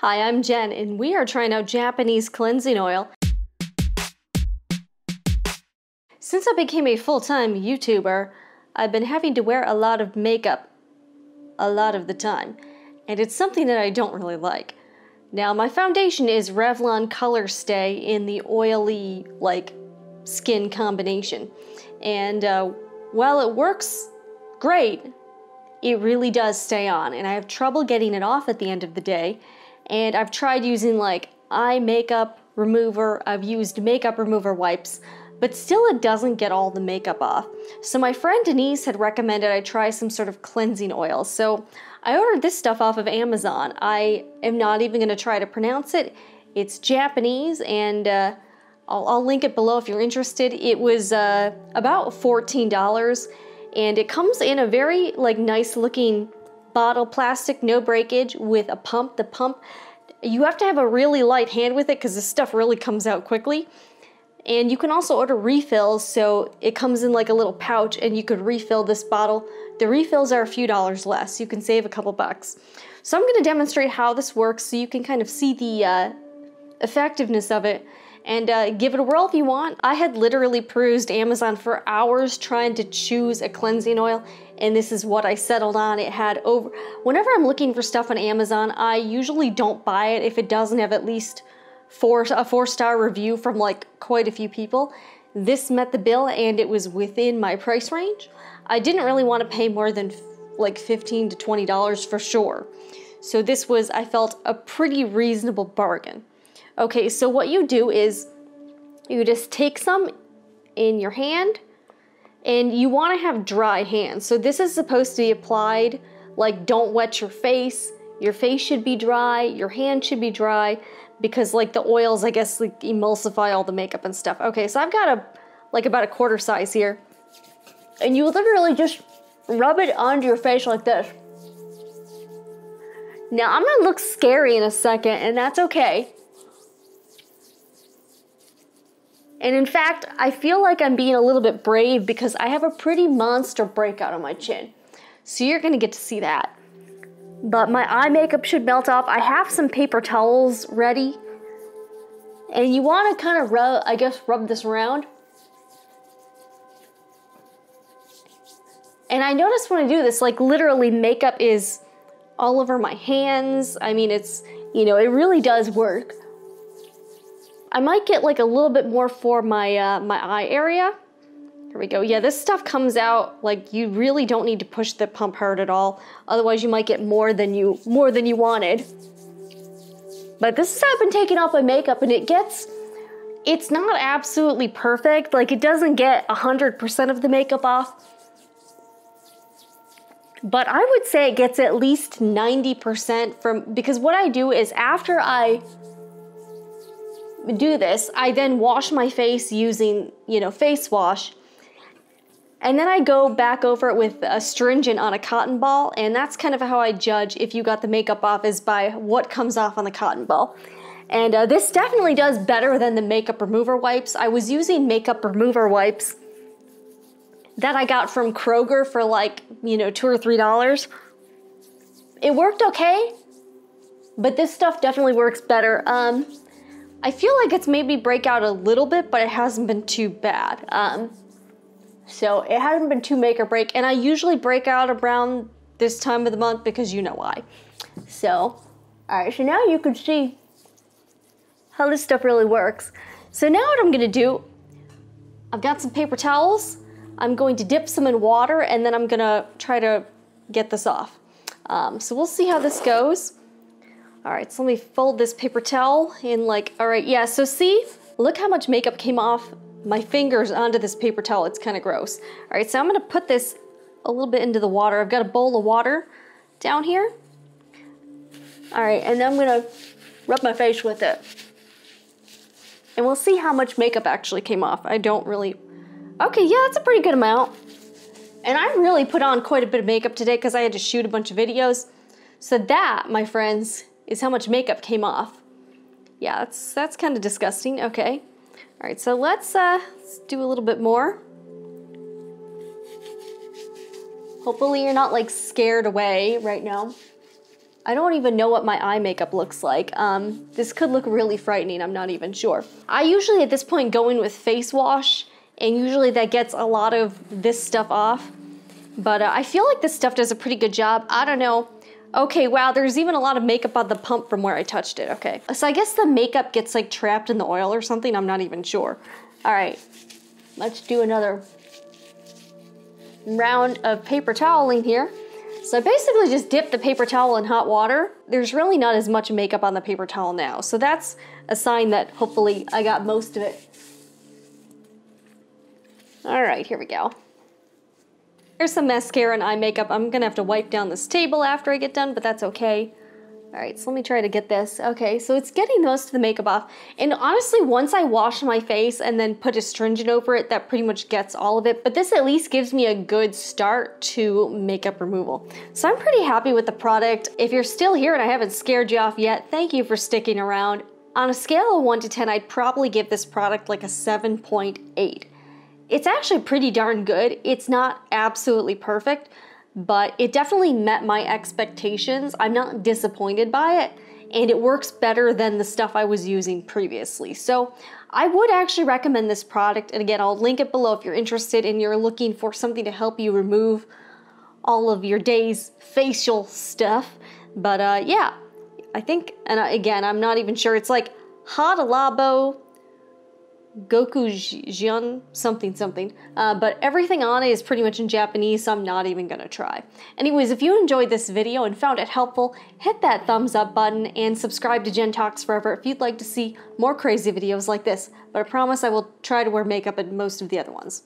Hi, I'm Jen, and we are trying out Japanese cleansing oil. Since I became a full-time YouTuber, I've been having to wear a lot of makeup a lot of the time, and it's something that I don't really like. Now, my foundation is Revlon ColorStay in the oily, like, skin combination. And uh, while it works great, it really does stay on, and I have trouble getting it off at the end of the day. And I've tried using like eye makeup remover, I've used makeup remover wipes, but still it doesn't get all the makeup off. So my friend Denise had recommended I try some sort of cleansing oil. So I ordered this stuff off of Amazon. I am not even going to try to pronounce it. It's Japanese and uh, I'll, I'll, link it below if you're interested. It was uh, about $14 and it comes in a very like nice looking bottle plastic, no breakage with a pump. The pump, you have to have a really light hand with it because the stuff really comes out quickly. And you can also order refills, so it comes in like a little pouch and you could refill this bottle. The refills are a few dollars less. You can save a couple bucks. So I'm gonna demonstrate how this works so you can kind of see the uh, effectiveness of it and uh, give it a whirl if you want. I had literally perused Amazon for hours trying to choose a cleansing oil and this is what I settled on. It had over, whenever I'm looking for stuff on Amazon, I usually don't buy it if it doesn't have at least four, a four star review from like quite a few people. This met the bill and it was within my price range. I didn't really want to pay more than like 15 to $20 for sure. So this was, I felt, a pretty reasonable bargain. Okay, so what you do is you just take some in your hand and you want to have dry hands. So this is supposed to be applied like don't wet your face. Your face should be dry, your hand should be dry because like the oils I guess like emulsify all the makeup and stuff. Okay, so I've got a like about a quarter size here. And you literally just rub it onto your face like this. Now I'm gonna look scary in a second and that's okay And in fact, I feel like I'm being a little bit brave because I have a pretty monster breakout on my chin. So you're gonna get to see that. But my eye makeup should melt off. I have some paper towels ready. And you wanna kind of rub, I guess, rub this around. And I notice when I do this, like literally makeup is all over my hands. I mean, it's, you know, it really does work. I might get like a little bit more for my, uh, my eye area. Here we go. Yeah, this stuff comes out like you really don't need to push the pump hard at all. Otherwise you might get more than you, more than you wanted. But this is how I've been taking off my makeup and it gets, it's not absolutely perfect. Like it doesn't get 100% of the makeup off. But I would say it gets at least 90% from, because what I do is after I do this, I then wash my face using, you know, face wash. And then I go back over it with astringent on a cotton ball, and that's kind of how I judge if you got the makeup off is by what comes off on the cotton ball. And uh, this definitely does better than the makeup remover wipes. I was using makeup remover wipes that I got from Kroger for like, you know, two or three dollars. It worked okay, but this stuff definitely works better. Um, I feel like it's made me break out a little bit, but it hasn't been too bad. Um, so it hasn't been too make or break, and I usually break out around this time of the month because you know why. So, all right, so now you can see how this stuff really works. So now what I'm gonna do, I've got some paper towels. I'm going to dip some in water and then I'm gonna try to get this off. Um, so we'll see how this goes. All right, so let me fold this paper towel in like, all right, yeah, so see, look how much makeup came off my fingers onto this paper towel. It's kind of gross. All right, so I'm gonna put this a little bit into the water. I've got a bowl of water down here. All right, and then I'm gonna rub my face with it. And we'll see how much makeup actually came off. I don't really, okay, yeah, that's a pretty good amount. And I really put on quite a bit of makeup today because I had to shoot a bunch of videos. So that, my friends, is how much makeup came off. Yeah, that's, that's kind of disgusting. Okay. All right, so let's, uh, let's do a little bit more. Hopefully you're not like scared away right now. I don't even know what my eye makeup looks like. Um, this could look really frightening, I'm not even sure. I usually at this point go in with face wash, and usually that gets a lot of this stuff off. But uh, I feel like this stuff does a pretty good job. I don't know. Okay, wow, there's even a lot of makeup on the pump from where I touched it. Okay, so I guess the makeup gets like trapped in the oil or something. I'm not even sure. All right, let's do another round of paper toweling here. So I basically just dip the paper towel in hot water. There's really not as much makeup on the paper towel now. So that's a sign that hopefully I got most of it. All right, here we go. Here's some mascara and eye makeup. I'm gonna have to wipe down this table after I get done, but that's okay. All right, so let me try to get this. Okay, so it's getting most of the makeup off. And honestly, once I wash my face and then put astringent over it, that pretty much gets all of it. But this at least gives me a good start to makeup removal. So I'm pretty happy with the product. If you're still here and I haven't scared you off yet, thank you for sticking around. On a scale of 1 to 10, I'd probably give this product like a 7.8. It's actually pretty darn good. It's not absolutely perfect, but it definitely met my expectations. I'm not disappointed by it, and it works better than the stuff I was using previously. So I would actually recommend this product, and again, I'll link it below if you're interested and you're looking for something to help you remove all of your day's facial stuff. But uh, yeah, I think, and again, I'm not even sure. It's like Hada Labo Goku Jian something something. Uh, but everything on it is pretty much in Japanese, so I'm not even gonna try. Anyways, if you enjoyed this video and found it helpful, hit that thumbs up button and subscribe to Jen Talks Forever if you'd like to see more crazy videos like this. But I promise I will try to wear makeup in most of the other ones.